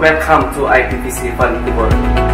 Welcome to ITPC Vancouver.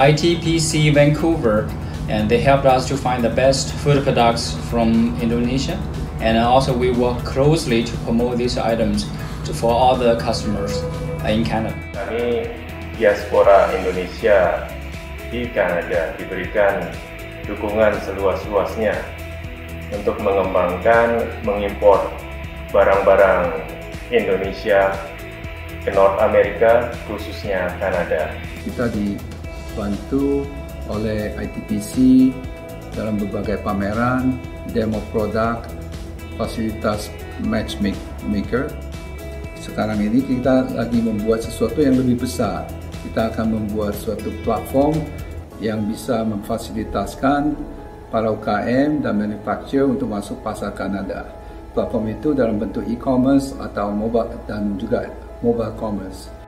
ITPC Vancouver, and they helped us to find the best food products from Indonesia. And also, we work closely to promote these items to, for all the customers in Canada. Kami diaspora Indonesia di Kanada diberikan dukungan seluas-luasnya untuk mengembangkan mengimpor barang-barang Indonesia ke North America khususnya Kanada. kita dibantu oleh ITPC dalam berbagai pameran, demo produk, fasilitas matchmaker. Sekarang ini kita lagi membuat sesuatu yang lebih besar. Kita akan membuat suatu platform yang bisa memfasilitaskan para UKM dan manufacturer untuk masuk pasar Kanada. Platform itu dalam bentuk e-commerce atau mobile dan juga mobile commerce.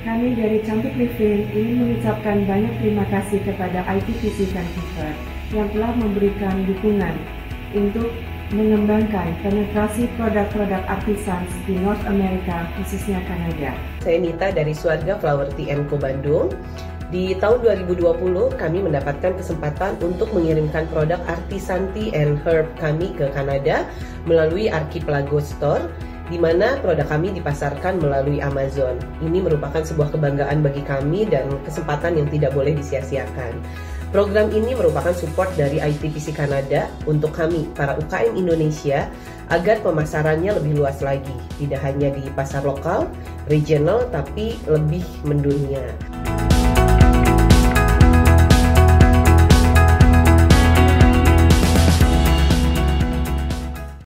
Kami dari Cantik Living ingin mengucapkan banyak terima kasih kepada ITPC Vancouver yang telah memberikan dukungan untuk mengembangkan penetrasi produk-produk artisan di North America, khususnya Kanada. Saya Nita dari Suarga Flower Tea Co Bandung. Di tahun 2020 kami mendapatkan kesempatan untuk mengirimkan produk artisan tea and herb kami ke Kanada melalui Archipelago Store di mana produk kami dipasarkan melalui Amazon. Ini merupakan sebuah kebanggaan bagi kami dan kesempatan yang tidak boleh disia-siakan. Program ini merupakan support dari ITPC Kanada untuk kami, para UKM Indonesia, agar pemasarannya lebih luas lagi, tidak hanya di pasar lokal, regional, tapi lebih mendunia.